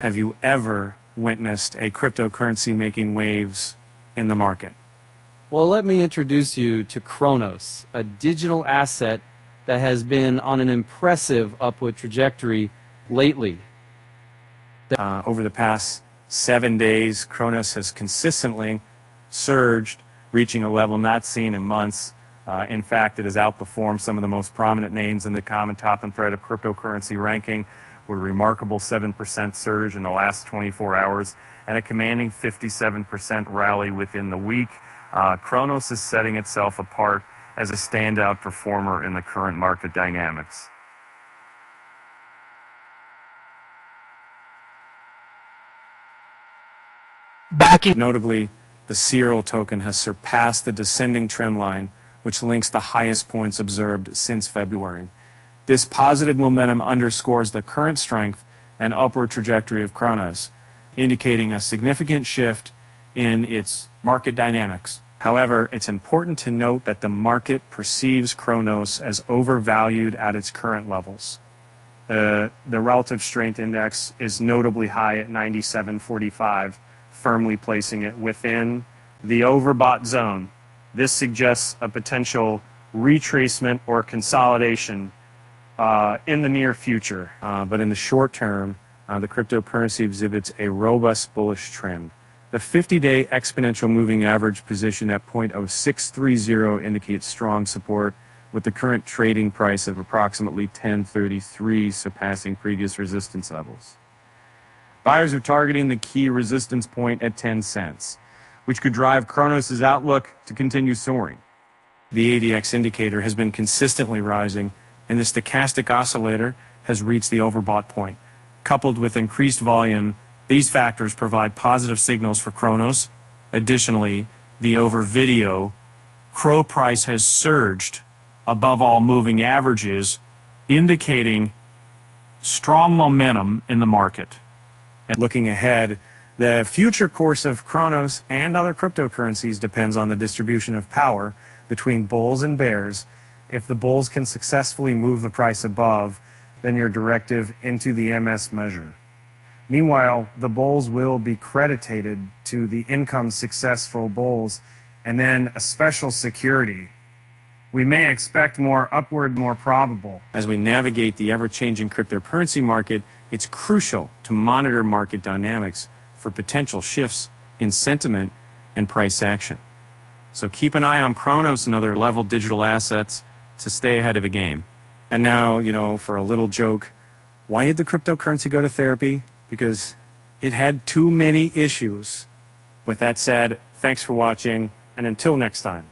Have you ever witnessed a cryptocurrency making waves in the market? Well, let me introduce you to Cronos, a digital asset that has been on an impressive upward trajectory lately. Uh, over the past seven days, Cronos has consistently surged, reaching a level not seen in months. Uh, in fact, it has outperformed some of the most prominent names in the common top and thread of cryptocurrency ranking with a remarkable 7% surge in the last 24 hours and a commanding 57% rally within the week. Uh, Cronos is setting itself apart as a standout performer in the current market dynamics. Notably, the Serial token has surpassed the descending trend line, which links the highest points observed since February. This positive momentum underscores the current strength and upward trajectory of Cronos, indicating a significant shift in its market dynamics. However, it's important to note that the market perceives Cronos as overvalued at its current levels. The, the relative strength index is notably high at 97.45, firmly placing it within the overbought zone. This suggests a potential retracement or consolidation uh, in the near future. Uh, but in the short term, uh, the cryptocurrency exhibits a robust bullish trend. The 50-day exponential moving average position at 0.0630 indicates strong support with the current trading price of approximately 1033 surpassing previous resistance levels. Buyers are targeting the key resistance point at 10 cents, which could drive Cronos' outlook to continue soaring. The ADX indicator has been consistently rising, and the stochastic oscillator has reached the overbought point. Coupled with increased volume, these factors provide positive signals for Cronos. Additionally, the over video, CRO price has surged above all moving averages, indicating strong momentum in the market. And looking ahead, the future course of Cronos and other cryptocurrencies depends on the distribution of power between bulls and bears. If the bulls can successfully move the price above, then your directive into the MS measure. Meanwhile, the bulls will be credited to the income successful bulls and then a special security. We may expect more upward, more probable. As we navigate the ever changing cryptocurrency market, it's crucial to monitor market dynamics for potential shifts in sentiment and price action. So keep an eye on Cronos and other level digital assets to stay ahead of the game. And now, you know, for a little joke, why did the cryptocurrency go to therapy? Because it had too many issues. With that said, thanks for watching, and until next time.